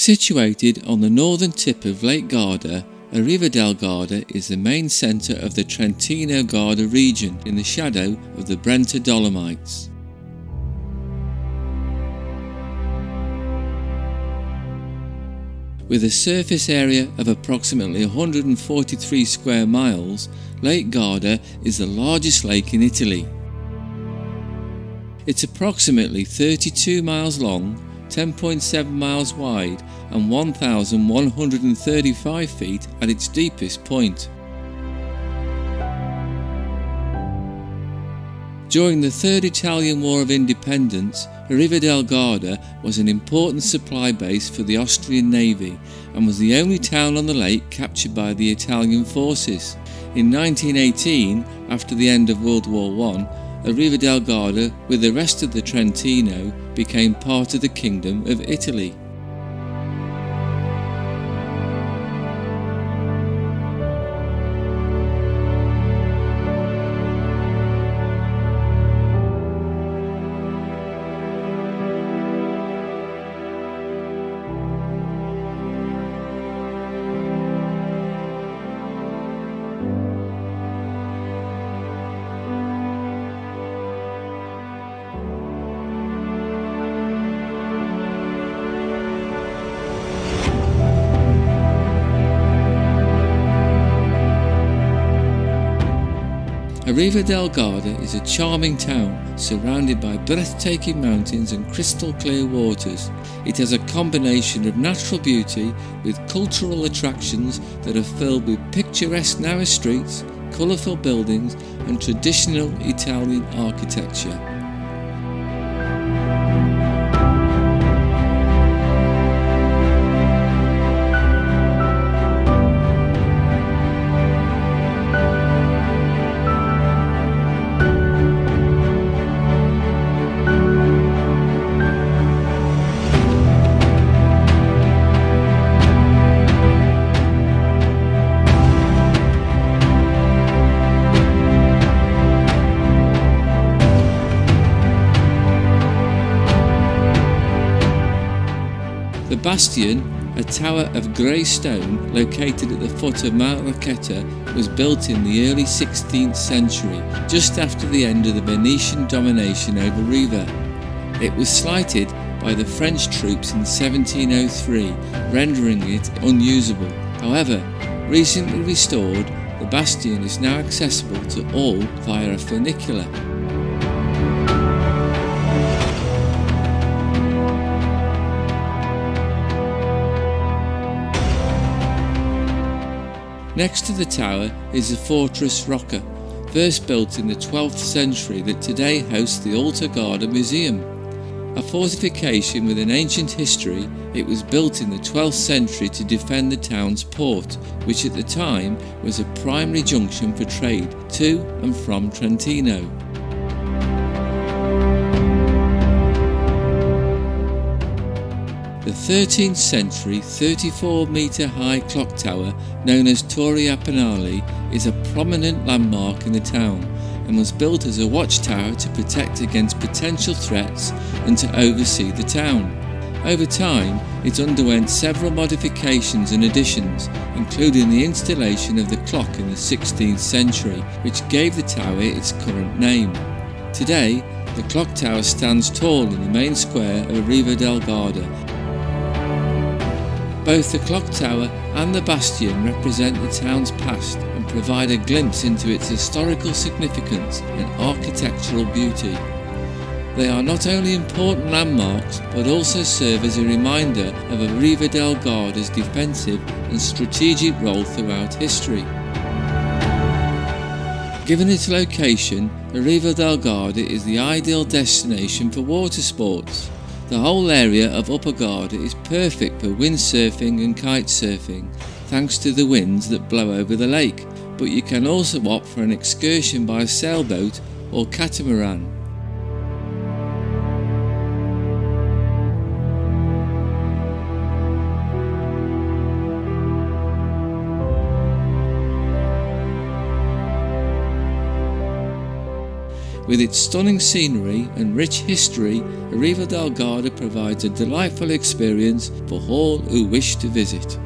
Situated on the northern tip of Lake Garda, Riva del Garda is the main centre of the Trentino Garda region in the shadow of the Brenta Dolomites. With a surface area of approximately 143 square miles, Lake Garda is the largest lake in Italy. It's approximately 32 miles long, 10.7 miles wide and 1,135 feet at its deepest point. During the Third Italian War of Independence, Riva del Garda was an important supply base for the Austrian Navy and was the only town on the lake captured by the Italian forces. In 1918, after the end of World War I, Riva del Garda, with the rest of the Trentino, became part of the Kingdom of Italy. Riva del Garda is a charming town surrounded by breathtaking mountains and crystal clear waters. It has a combination of natural beauty with cultural attractions that are filled with picturesque narrow streets, colourful buildings and traditional Italian architecture. The bastion, a tower of grey stone located at the foot of Mount Rocchetta, was built in the early 16th century, just after the end of the Venetian domination over Riva. It was slighted by the French troops in 1703, rendering it unusable. However, recently restored, the bastion is now accessible to all via a funicular. Next to the tower is the Fortress Rocca, first built in the 12th century that today hosts the Alta Garda Museum. A fortification with an ancient history, it was built in the 12th century to defend the town's port, which at the time was a primary junction for trade to and from Trentino. The 13th century 34 metre high clock tower known as Torre Apponale is a prominent landmark in the town and was built as a watchtower to protect against potential threats and to oversee the town. Over time, it underwent several modifications and additions, including the installation of the clock in the 16th century, which gave the tower its current name. Today, the clock tower stands tall in the main square of Riva del Garda both the clock tower and the bastion represent the town's past and provide a glimpse into its historical significance and architectural beauty. They are not only important landmarks but also serve as a reminder of a del Garda's defensive and strategic role throughout history. Given its location, the Riva del Garda is the ideal destination for water sports. The whole area of Upper Garda is perfect for windsurfing and kite surfing, thanks to the winds that blow over the lake, but you can also opt for an excursion by sailboat or catamaran. With its stunning scenery and rich history, Arriva del Garda provides a delightful experience for all who wish to visit.